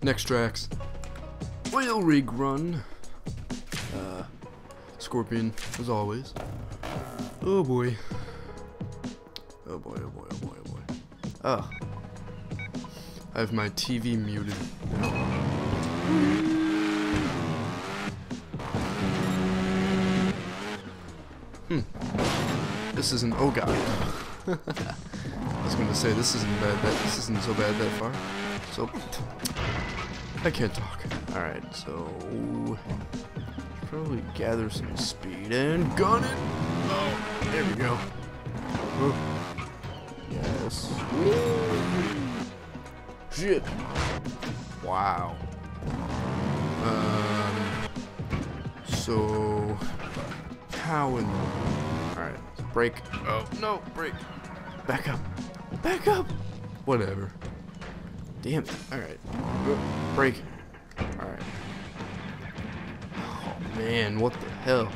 Next tracks. Whale rig run. Uh, Scorpion, as always. Oh boy. Oh boy, oh boy, oh boy, oh boy. Oh. I have my TV muted. Hmm. This isn't. Oh god. I was gonna say this isn't bad. That this isn't so bad that far. So I can't talk. All right. So probably gather some speed and gun it. Oh, there we go. Oh. Yes. Shit. Wow. Um. So how in Alright, break. Oh, no, break. Back up. Back up. Whatever. Damn. Alright. Break. Alright. Oh, man, what the hell?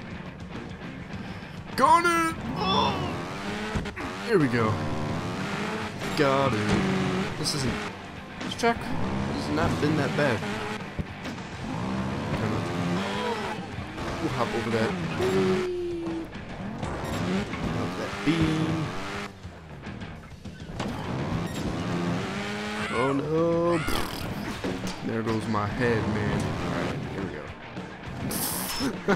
Got it! Oh! Here we go. Got it. This isn't... This track has not been that bad. We'll hop over that. That beam. Oh no. There goes my head, man. Alright, here we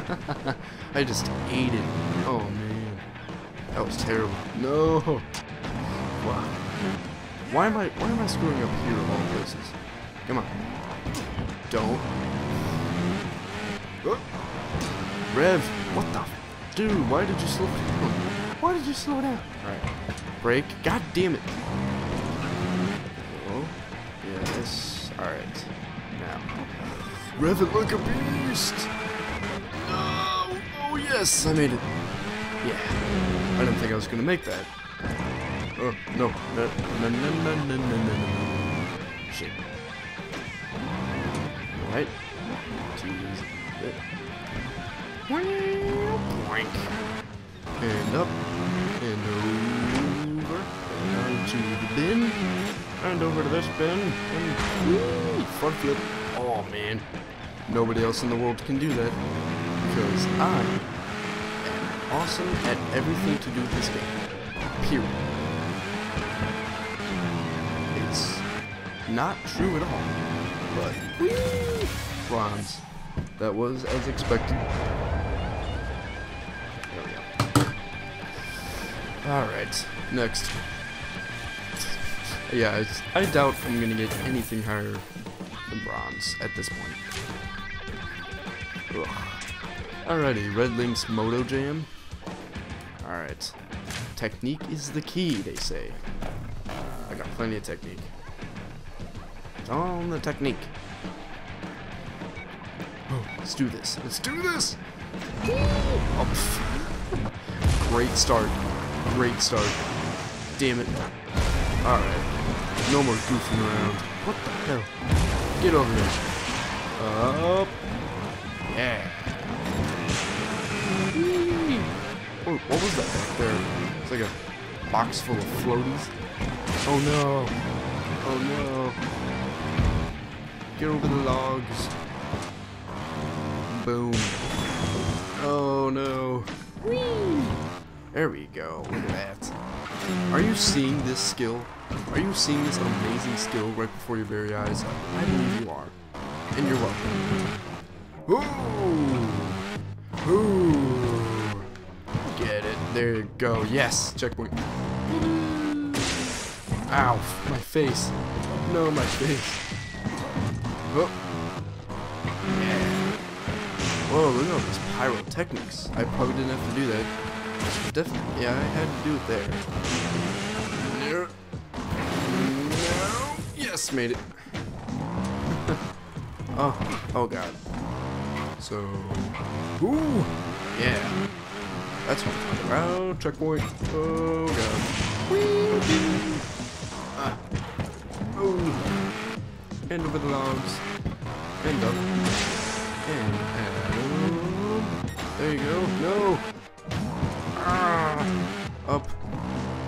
go. I just ate it. Oh man. That was terrible. No. Wow. Why am I why am I screwing up here of all places? Come on. Don't. Oh. Rev, what the? Dude, why did you slow down? Why did you slow down? Alright. Break. God damn it. Rev it like a beast! No! Oh yes, I made it. Yeah. I didn't think I was gonna make that. Oh, no. Uh, no, no, no, no, no, no, no, no. Shit. Alright. And up. And over. And onto the bin. And over to this bin. And whee, front flip. Oh man. Nobody else in the world can do that. Because I am awesome at everything to do with this game. Period. It's not true at all. But bronze. That was as expected. There we go. Alright, next. Yeah, I doubt I'm gonna get anything higher than bronze at this point. Ugh. Alrighty, Red Lynx Moto Jam. Alright. Technique is the key, they say. I got plenty of technique. It's on the technique. Oh, let's do this. Let's do this! Oh, Great start. Great start. Damn it. Alright. No more goofing around. What the hell? Get over here. Up. Yeah. Whee! Oh, what was that back there? It's like a box full of floaties. Oh no. Oh no. Get over the logs. Boom. Oh no. Whee! There we go. Look at that. Are you seeing this skill? Are you seeing this amazing skill right before your very eyes? I believe you are. And you're welcome. Ooh! Ooh! Get it. There you go. Yes! Checkpoint. Ow! My face. No, my face. Oh. Whoa, look at all these pyrotechnics. I probably didn't have to do that. Definitely, yeah, I had to do it there. No. Yes, made it. oh, oh god. So, ooh, yeah. That's what I'm talking about. Checkpoint. Oh god. Whee! Ah. Oh. And over the logs. And up. And. There you go. No. Ah. Up.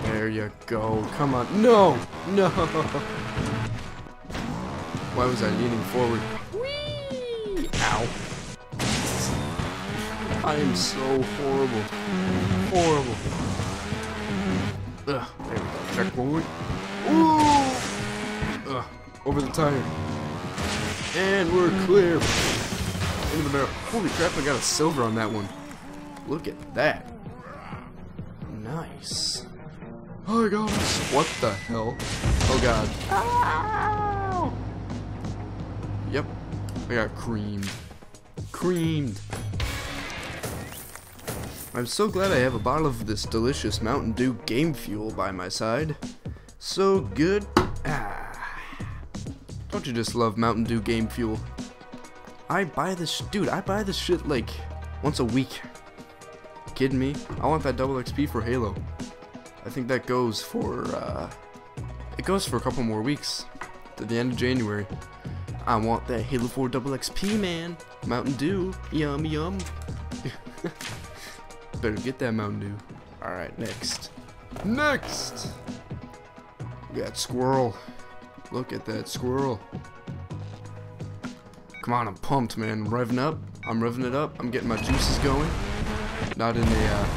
There you go. Come on. No. No. Why was I leaning forward? Whee! Ow. I am so horrible. Horrible. Ugh, there we go. Checkpoint. Ooh! Ugh, over the tire. And we're clear. Into the barrel. Holy crap, I got a silver on that one. Look at that. Nice. Oh my god. What the hell? Oh god. Ow! Yep. I got creamed. Creamed. I'm so glad I have a bottle of this delicious Mountain Dew Game Fuel by my side. So good. Ah. Don't you just love Mountain Dew Game Fuel? I buy this, dude, I buy this shit like once a week. Kidding me? I want that double XP for Halo. I think that goes for, uh, it goes for a couple more weeks to the end of January. I want that Halo 4 double XP, man. Mountain Dew. Yum, yum. Better get that Mountain Dew. Alright, next. Next! We got Squirrel. Look at that squirrel. Come on, I'm pumped, man. I'm revving up. I'm revving it up. I'm getting my juices going. Not in a, uh,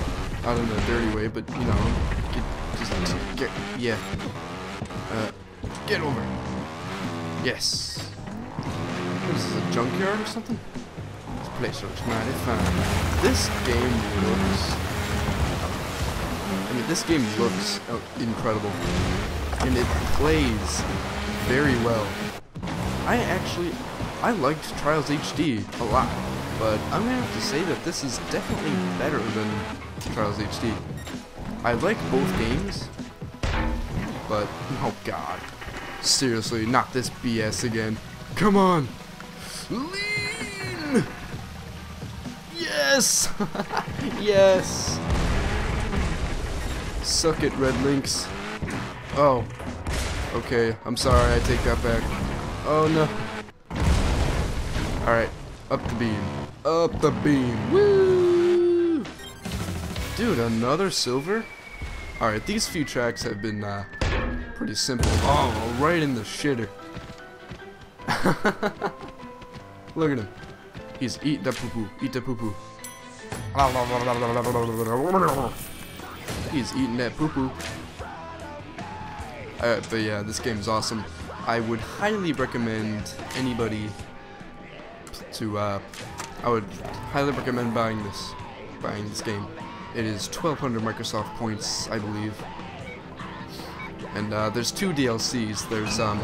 not in a dirty way, but you know, get, just get, yeah. Uh, get over. Yes. What is this, a junkyard or something? This game looks. I mean, this game looks uh, incredible, and it plays very well. I actually, I liked Trials HD a lot, but I'm gonna have to say that this is definitely better than Trials HD. I like both games, but oh god, seriously, not this BS again. Come on, lean. Yes, yes. Suck it, Red Lynx. Oh, Okay, I'm sorry, I take that back. Oh no. Alright, up the beam. Up the beam. Woo! Dude, another silver? Alright, these few tracks have been uh, pretty simple. Oh, right in the shitter. Look at him. He's eat the poo poo. Eat the poo poo. He's eating that poo poo. Uh, but yeah, this game is awesome. I would highly recommend anybody to, uh, I would highly recommend buying this, buying this game. It is 1200 Microsoft points, I believe. And uh, there's two DLCs. There's um,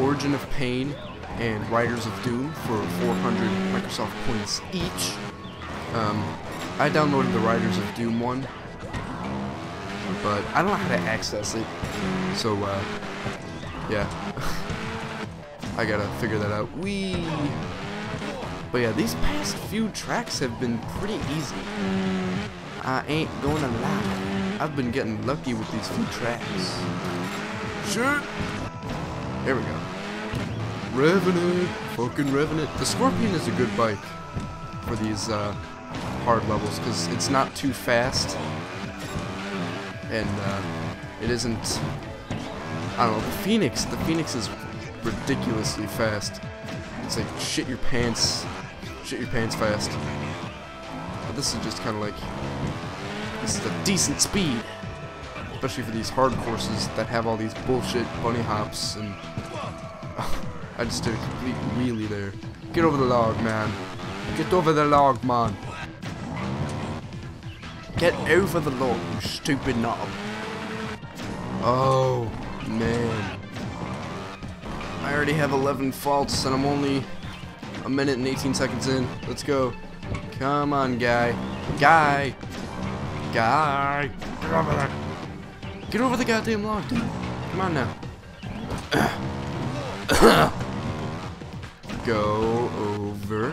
Origin of Pain and Riders of Doom for 400 Microsoft points each. Um, I downloaded the Riders of Doom one, but I don't know how to access it. So, uh, yeah. I gotta figure that out. Wee. But yeah, these past few tracks have been pretty easy. I ain't gonna lie. I've been getting lucky with these few tracks. Shit. There we go. Revenant. Fucking Revenant. The Scorpion is a good bike for these uh, hard levels because it's not too fast and uh, it isn't. I don't know. The Phoenix, the Phoenix is ridiculously fast. It's like shit your pants, shit your pants fast. But this is just kind of like this is a decent speed, especially for these hard courses that have all these bullshit bunny hops and. I just did a complete wheelie there. Get over the log, man. Get over the log, man. Get over the log, you stupid knob. Oh, man. I already have 11 faults and I'm only a minute and 18 seconds in. Let's go. Come on, guy. Guy. Guy. Get over there. Get over the goddamn log, dude. Come on now. go over.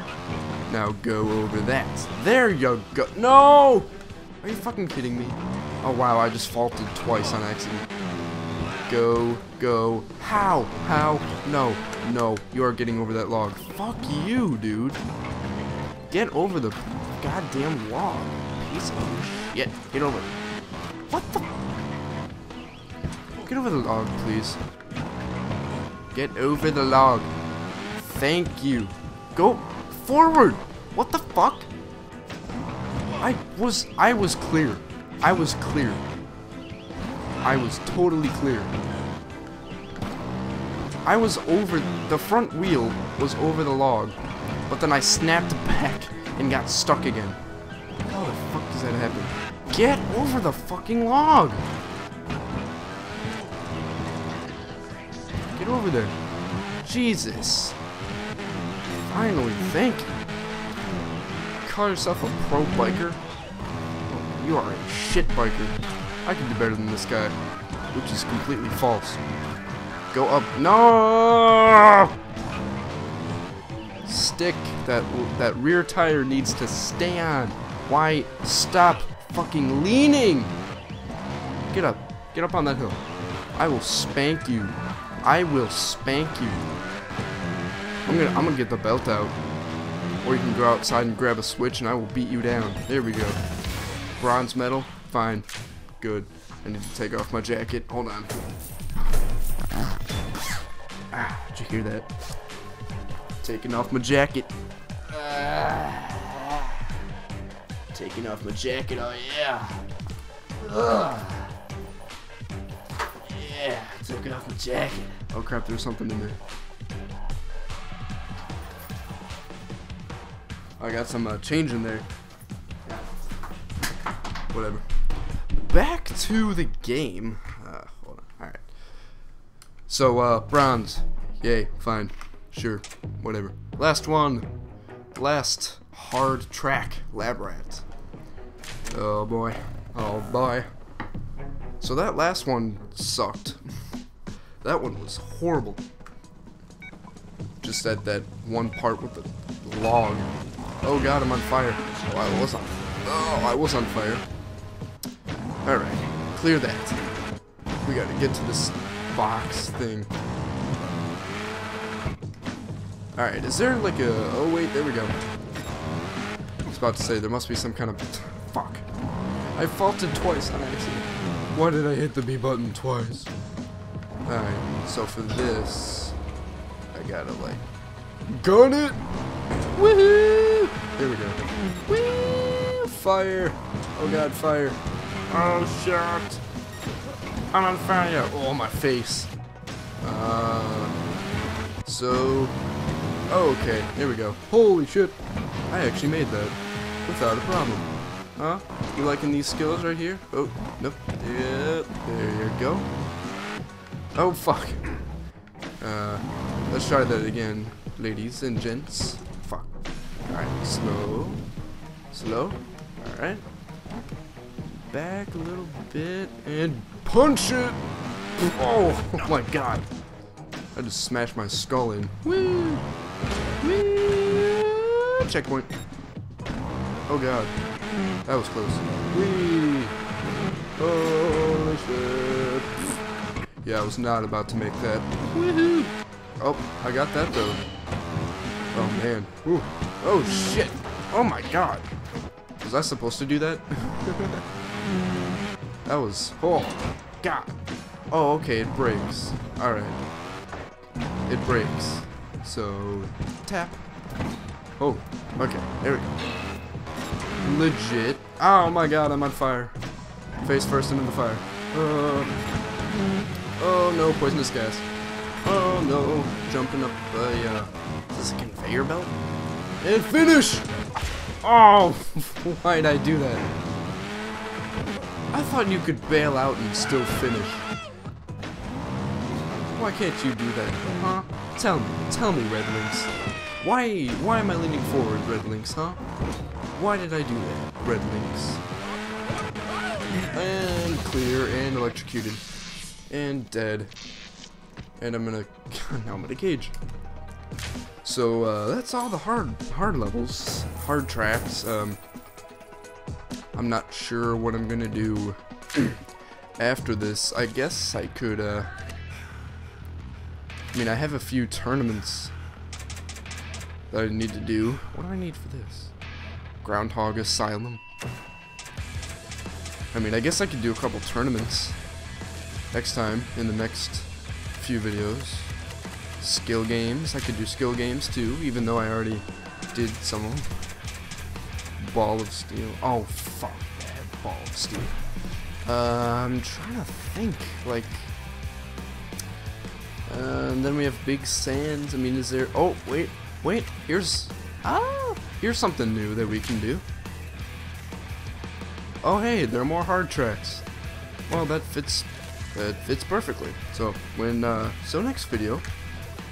Now go over that. There you go. No! Are you fucking kidding me? Oh wow, I just faulted twice on accident. Go, go. How? How? No, no. You are getting over that log. Fuck you, dude. Get over the goddamn log. Piece of shit. Get over. What the? Get over the log, please. Get over the log. Thank you. Go forward. What the fuck? I was I was clear. I was clear. I was totally clear. I was over the front wheel was over the log, but then I snapped back and got stuck again. How the fuck does that happen? Get over the fucking log! Get over there. Jesus. Finally, thank you. Uh, call yourself a pro biker? Oh, you are a shit biker. I can do better than this guy. Which is completely false. Go up. No! Stick. That that rear tire needs to stay on. Why? Stop fucking leaning! Get up. Get up on that hill. I will spank you. I will spank you. I'm gonna I'm gonna get the belt out. Or you can go outside and grab a switch and I will beat you down. There we go. Bronze medal? Fine. Good. I need to take off my jacket. Hold on. Ah, did you hear that? Taking off my jacket. Ah. Taking off my jacket, oh yeah. Ugh. Yeah, took off my jacket. Oh crap, there's something in there. I got some uh, change in there. Whatever. Back to the game. Uh, hold on. Alright. So, uh, bronze. Yay, fine. Sure. Whatever. Last one. Last hard track. Lab rat. Oh boy. Oh boy. So that last one sucked. That one was horrible. Just that, that one part with the log. Oh god, I'm on fire. Oh, I was on Oh, I was on fire. Alright, clear that. We gotta get to this box thing. Alright, is there like a... Oh wait, there we go. I was about to say, there must be some kind of... Fuck. I faulted twice on accident. Why did I hit the B button twice? Alright, so for this... I gotta like... Gun it! Woohoo! There we go. Woo! Fire! Oh god, fire. Oh shit! I'm on fire! Oh, my face. Uh... So... Oh, okay, there we go. Holy shit! I actually made that. Without a problem. Huh? You liking these skills right here? Oh, nope. Yep, there you go. Oh, fuck. Uh, let's try that again, ladies and gents. Slow. Slow. Alright. Back a little bit and punch it! Oh, oh my god. I just smashed my skull in. Woo! Woo! Checkpoint. Oh god. That was close. Whee! Holy shit. Yeah, I was not about to make that. Woohoo! Oh, I got that though. Oh man. Ooh. Oh shit. Oh my god. Was I supposed to do that? that was. Oh, god. Oh, okay, it breaks. Alright. It breaks. So, tap. Oh, okay, there we go. Legit. Oh my god, I'm on fire. Face first into the fire. Uh, oh no, poisonous gas. Oh no, jumping up a, uh, is this a conveyor belt? And finish! Oh, why'd I do that? I thought you could bail out and still finish. Why can't you do that? Huh? Tell me, tell me, Red Lynx. Why, why am I leaning forward, Red Lynx, huh? Why did I do that, Red Lynx? And clear, and electrocuted. And dead. And I'm gonna, now I'm in a cage. So, uh, that's all the hard, hard levels, hard tracks. Um, I'm not sure what I'm gonna do after this. I guess I could, uh, I mean, I have a few tournaments that I need to do. What do I need for this? Groundhog Asylum. I mean, I guess I could do a couple tournaments next time in the next few videos. Skill games. I could do skill games too, even though I already did some of them. Ball of Steel. Oh, fuck that. Ball of Steel. Uh, I'm trying to think. Like. Uh, and then we have Big Sands. I mean, is there. Oh, wait. Wait. Here's. Ah! Here's something new that we can do. Oh, hey, there are more hard tracks. Well, that fits. That fits perfectly. So, when. Uh, so, next video,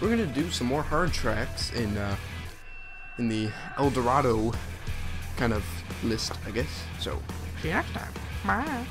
we're gonna do some more hard tracks in. Uh, in the El Dorado kind of list, I guess. So, see you next time. Bye.